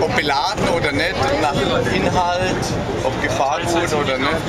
ob beladen oder nicht, nach Inhalt, ob gefahren wurde oder nicht.